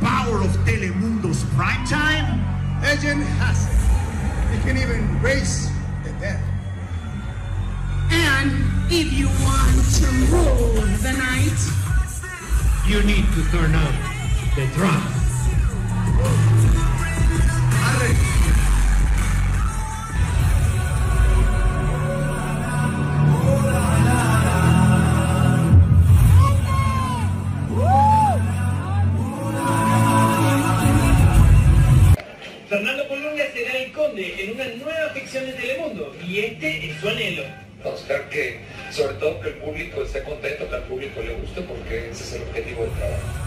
power of Telemundo's prime time? Legend has it. He can even raise the dead. And if you want to rule the night, You need to turn up the drum. Fernando Colunga será el conde en una nueva ficción de Telemundo y este es su anhelo. Buscar que, sobre todo que el público esté contento, que al público le guste, porque ese es el objetivo del trabajo.